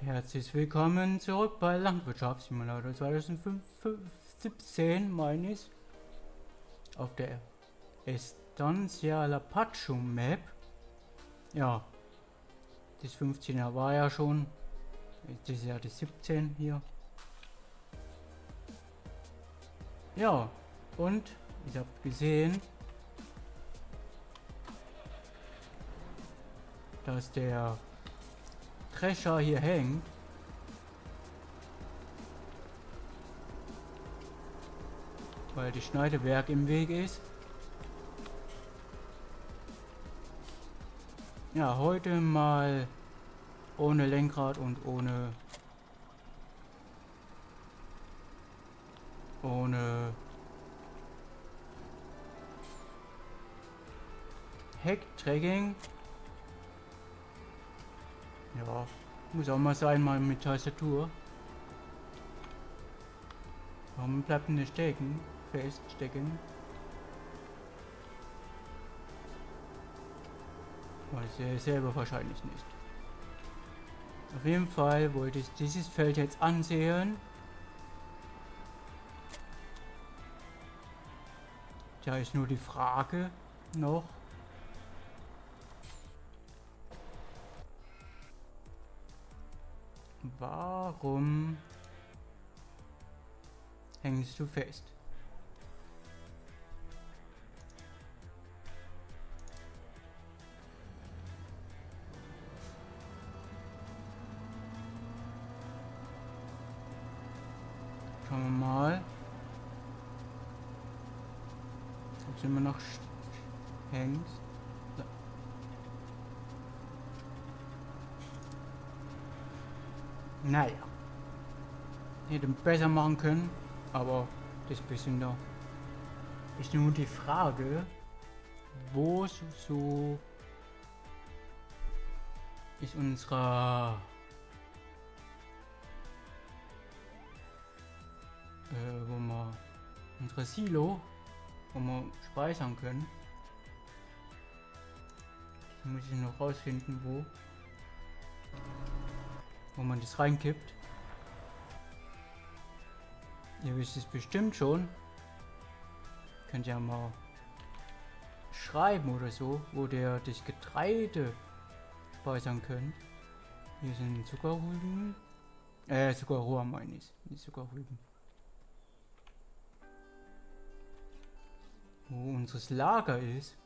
Herzlich willkommen zurück bei Landwirtschaftssimulator 2017, meine ich. Auf der Estancia Lapacho Map. Ja, das 15er war ja schon. Das ist ja das 17 hier. Ja, und ich habe gesehen, dass der Drescher hier hängt. Weil die Schneidewerk im Weg ist. Ja, heute mal ohne Lenkrad und ohne ohne Hecktracking. Ja, muss auch mal sein, mal mit Tastatur. Warum bleibt denn stecken? Feststecken. Weiß er selber wahrscheinlich nicht. Auf jeden Fall wollte ich dieses Feld jetzt ansehen. Da ist nur die Frage noch. Warum hängst du fest? Schauen wir mal. Ob du immer noch hängst. Naja. Hätte besser machen können, aber das bisschen da. Ist nur die Frage, wo so ist unsere äh, wo wir unsere Silo, wo wir speichern können. Das muss ich noch rausfinden, wo wo man das reinkippt. Ihr wisst es bestimmt schon. Könnt ja mal schreiben oder so, wo der das Getreide speichern könnt. Hier sind Zuckerrüben. Äh, Zuckerrohr meine ich. Nicht Zuckerrüben. Wo unseres Lager ist.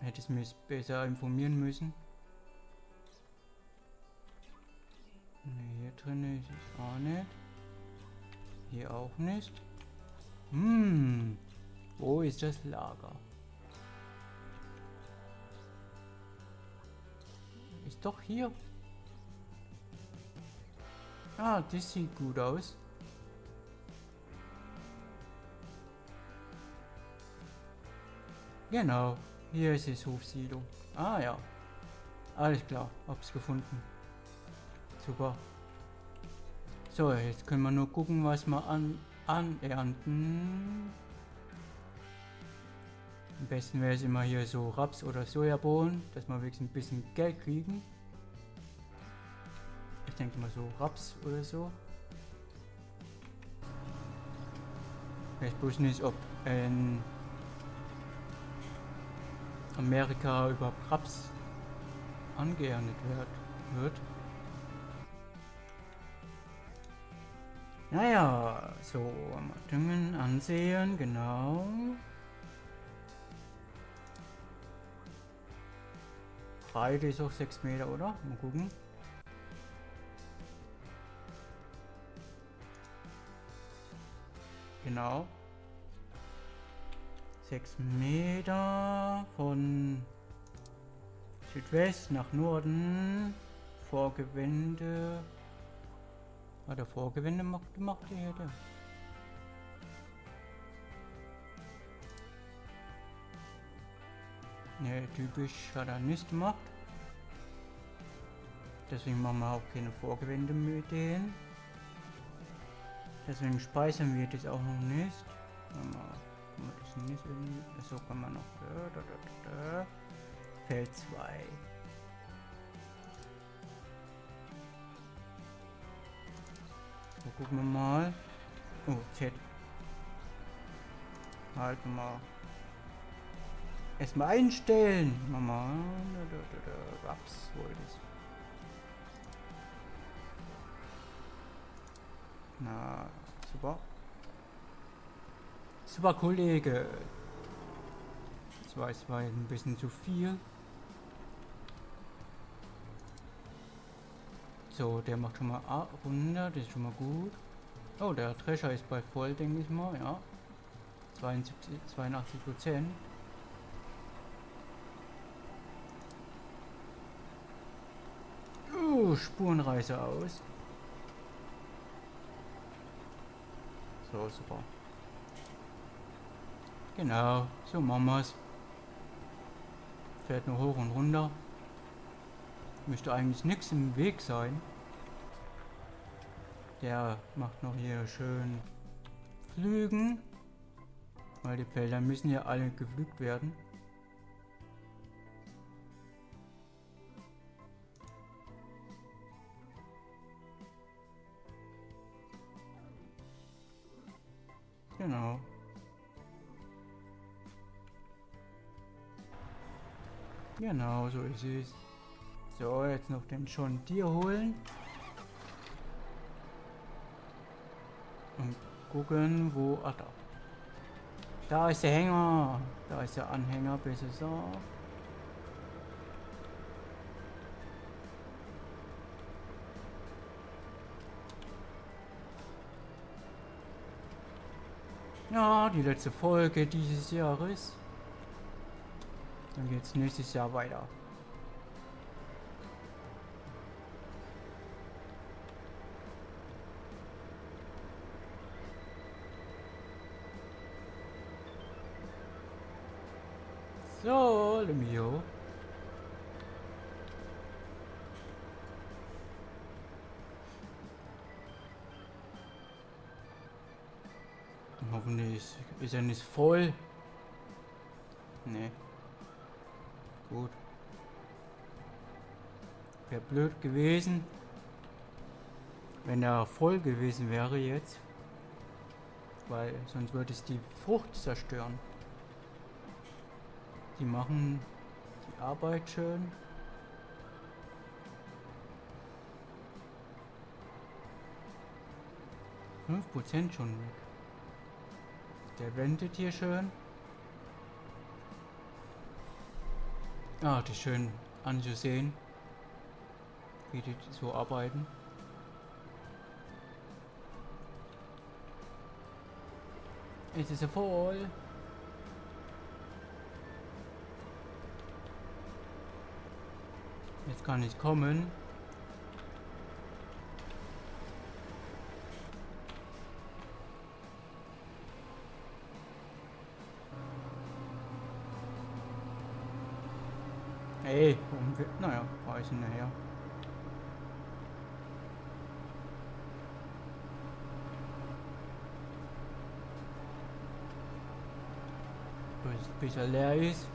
Hätte ich mich besser informieren müssen. Drin ist es auch nicht. Hier auch nicht. Hm. Wo ist das Lager? Ist doch hier. Ah, das sieht gut aus. Genau. Hier ist es Hofsiedlung. Ah ja. Alles klar. Hab's gefunden. Super. So, jetzt können wir nur gucken, was wir an anernten. Am besten wäre es immer hier so Raps oder Sojabohnen, dass wir wenigstens ein bisschen Geld kriegen. Ich denke mal so Raps oder so. Ich weiß bloß nicht, ob in Amerika überhaupt Raps angeerntet wird. Naja, so, Düngen ansehen, genau. Breite ist auch 6 Meter, oder? Mal gucken. Genau. 6 Meter von Südwest nach Norden. Hat er Vorgewände gemacht, die hätte? Ne, typisch hat er nicht gemacht. Deswegen machen wir auch keine Vorgewände mit denen. Deswegen speichern wir das auch noch nicht. Kann das nicht irgendwie. So kann man noch. Feld 2. So, gucken wir mal. Oh, Z. Halt mal. Erstmal einstellen. Mama. Raps wollte ich. Na, super. Super Kollege. Das war jetzt mal ein bisschen zu viel. So, der macht schon mal 100, das ist schon mal gut. Oh, der Drescher ist bei voll, denke ich mal, ja. 72, 82 Prozent. Uh, Spurenreise aus. So, super. Genau, so machen wir's. Fährt nur hoch und runter. Müsste eigentlich nichts im Weg sein. Der macht noch hier schön Flügen. Weil die Felder müssen ja alle gepflügt werden. Genau. Genau, so ist es. So, jetzt noch den John Deere holen. Und gucken, wo... Ach, da. Da ist der Hänger. Da ist der Anhänger, besser so. Ja, die letzte Folge dieses Jahres. Dann geht's nächstes Jahr weiter. Lemio. Hoffentlich ist er nicht voll. Nee. Gut. Wäre blöd gewesen, wenn er voll gewesen wäre jetzt. Weil sonst würde es die Frucht zerstören. Die machen die Arbeit schön. Fünf Prozent schon weg. Der wendet hier schön. Ah, die schön anzusehen, wie die so arbeiten. Jetzt ist er voll. Jetzt kann ich kommen. Ey, warum wir... Naja, fahr ich nachher. Bis er leer ist.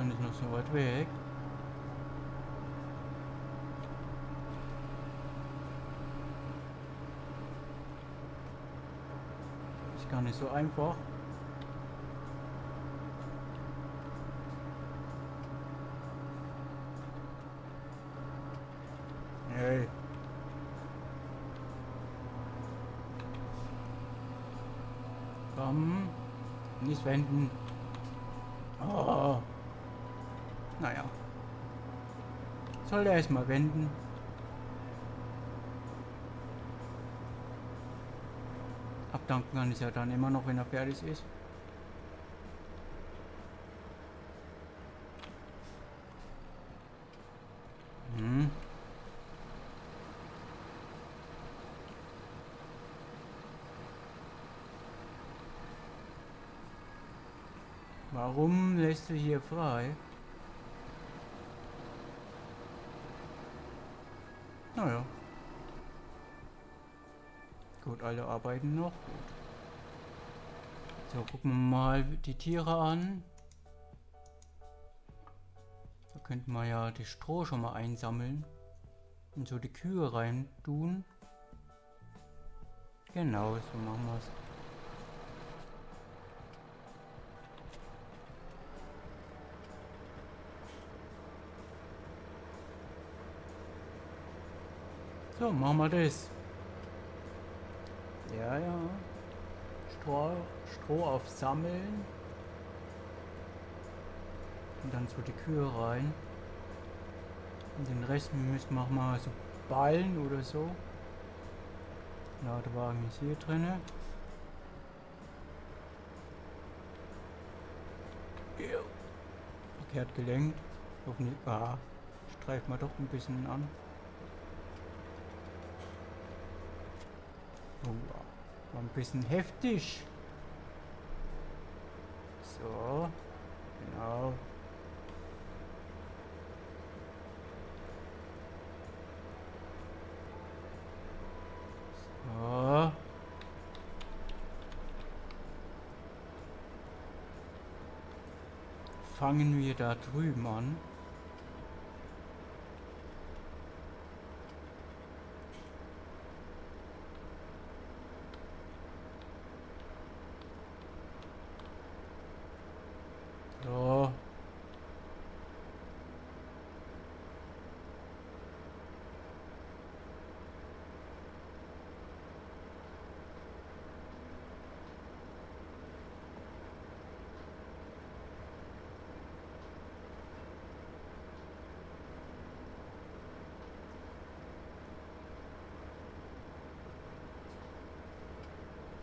Wahrscheinlich noch so weit weg. Ist gar nicht so einfach. Hey. Komm. Nicht wenden. Oh. Naja. Soll er erstmal wenden. Abdanken kann ich ja dann immer noch, wenn er fertig ist. Hm. Warum lässt du hier frei? Gut, alle arbeiten noch. Gut. So, gucken wir mal die Tiere an. Da könnten wir ja die Stroh schon mal einsammeln. Und so die Kühe rein tun. Genau, so machen wir es. So, machen wir das. Ja, ja. Stroh, Stroh aufsammeln. Und dann so die Kühe rein. Und den Rest müssen wir mal so ballen oder so. Ladewagen ist hier drin. Verkehrt gelenkt. Hoffentlich. Ah, streift mal doch ein bisschen an. Oh, war ein bisschen heftig. So, genau. So. Fangen wir da drüben an.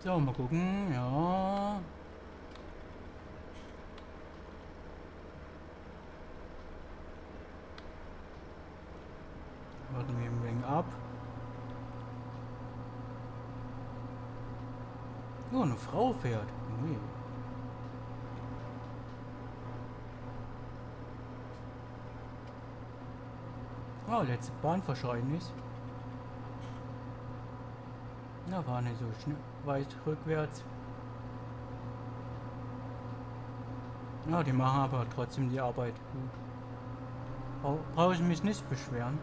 So, mal gucken, ja. Warten wir ein wenig ab. Oh, eine Frau fährt. Nee. Oh, letzte Bahnverschreinis. Na, war nicht so schnell, weit rückwärts. Ja, die machen aber trotzdem die Arbeit gut. Brauche ich mich nicht beschweren.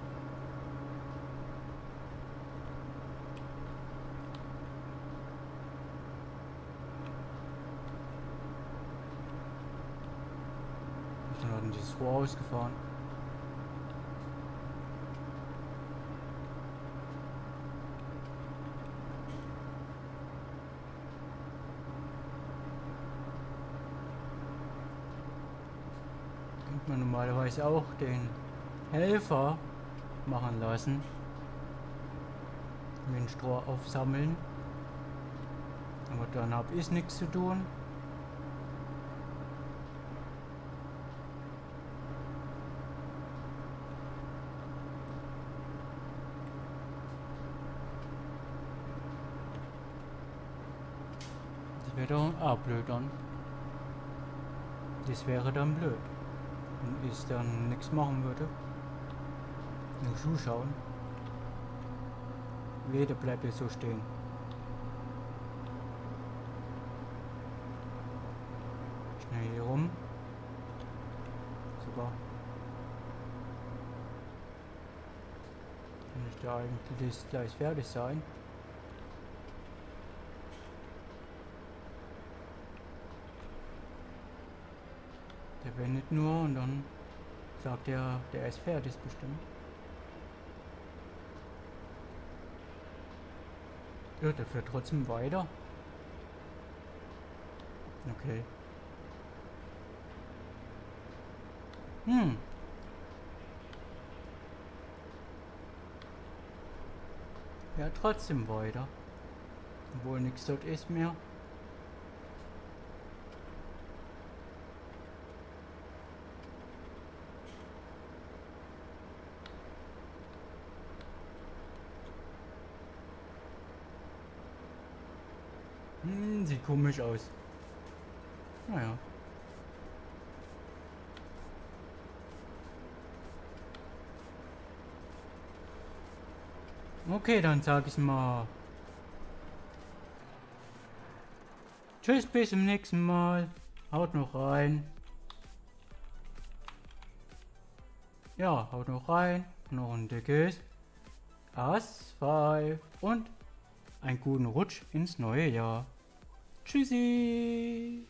Dann hatten dieses Rohr ausgefahren. Man normalerweise auch den Helfer machen lassen. Den Stroh aufsammeln. Aber dann habe ich nichts zu tun. Das wäre doch auch blöd dann. Das wäre dann blöd und ich dann nichts machen würde. Nur zuschauen. Jeder bleibt jetzt so stehen. Schnell hier rum. Super. Dann müsste eigentlich gleich fertig sein. Der wendet nur und dann sagt er, der ist fertig bestimmt. Ja, der fährt trotzdem weiter. Okay. Hm. Ja, trotzdem weiter. Obwohl nichts dort ist mehr. Hm, komisch aus. Naja. Okay, dann sag ich mal Tschüss, bis zum nächsten Mal. Haut noch rein. Ja, haut noch rein. Noch ein dickes Ass 5 und einen guten Rutsch ins neue Jahr. Tschüssi.